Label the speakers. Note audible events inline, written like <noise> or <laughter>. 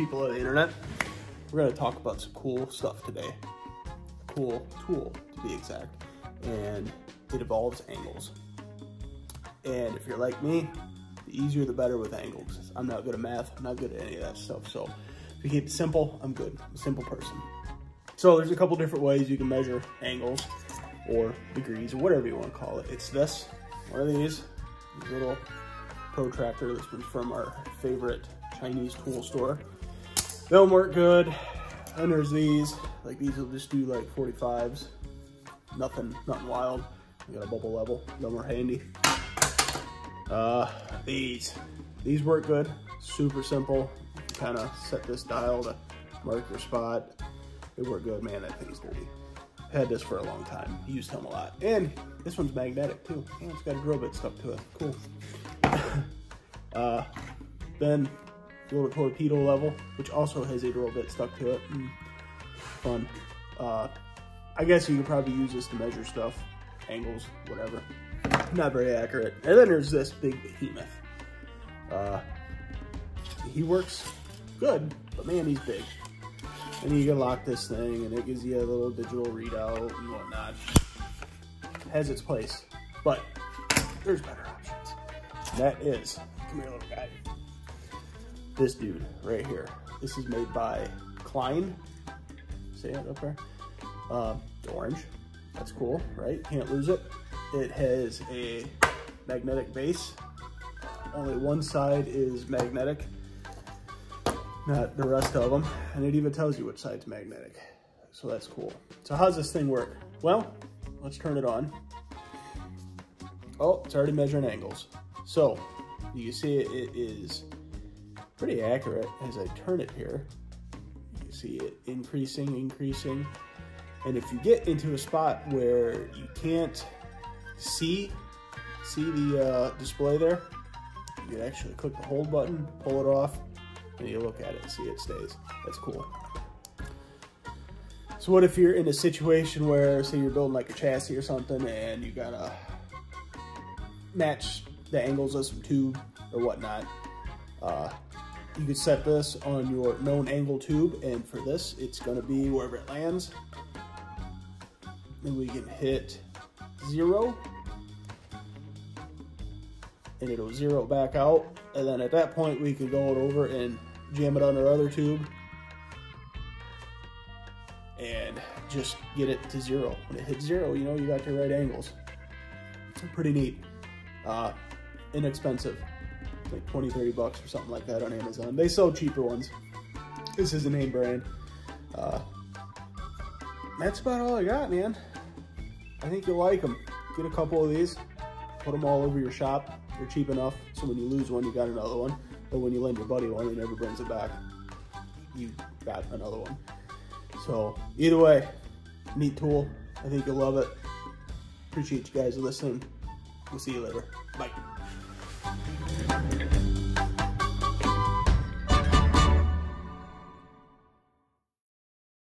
Speaker 1: people of the internet. We're gonna talk about some cool stuff today. Cool tool, to be exact. And it involves angles. And if you're like me, the easier the better with angles. I'm not good at math, I'm not good at any of that stuff. So if you keep it simple, I'm good. I'm a simple person. So there's a couple different ways you can measure angles or degrees or whatever you want to call it. It's this, one of these, these little protractor. This one's from our favorite Chinese tool store. They'll work good. And there's these, like these will just do like 45s. Nothing, nothing wild. Got a bubble level, them are more handy. Uh, these, these work good. Super simple. Kind of set this dial to mark your spot. They work good, man. That thing's dirty. Had this for a long time. Used them a lot. And this one's magnetic too. And it's got a drill bit stuck to it. Cool. <laughs> uh, then little torpedo level, which also has a drill bit stuck to it. Mm, fun. Uh, I guess you could probably use this to measure stuff, angles, whatever. Not very accurate. And then there's this big behemoth. Uh, he works good, but man, he's big. And you can lock this thing, and it gives you a little digital readout and whatnot. Has its place, but there's better options. That is, come here, little guy. This dude right here. This is made by Klein. See it up there? Uh, orange. That's cool, right? Can't lose it. It has a magnetic base. Only one side is magnetic, not the rest of them. And it even tells you which side's magnetic. So that's cool. So how's this thing work? Well, let's turn it on. Oh, it's already measuring angles. So you see it, it is pretty accurate as I turn it here. You see it increasing, increasing. And if you get into a spot where you can't see see the uh, display there, you can actually click the hold button, pull it off, and you look at it and see it stays. That's cool. So what if you're in a situation where, say you're building like a chassis or something and you gotta match the angles of some tube or whatnot, uh, you could set this on your known angle tube and for this it's gonna be wherever it lands. Then we can hit zero and it'll zero back out. And then at that point, we can go over and jam it on our other tube and just get it to zero. When it hits zero, you know, you got your right angles. It's pretty neat. Uh, inexpensive, like 20, 30 bucks or something like that on Amazon. They sell cheaper ones. This is a name brand. Uh, that's about all I got, man. I think you'll like them. Get a couple of these, put them all over your shop. They're cheap enough, so when you lose one, you got another one. But when you lend your buddy one, he never brings it back. You got another one. So either way, neat tool. I think you'll love it. Appreciate you guys listening. We'll see you later. Bye.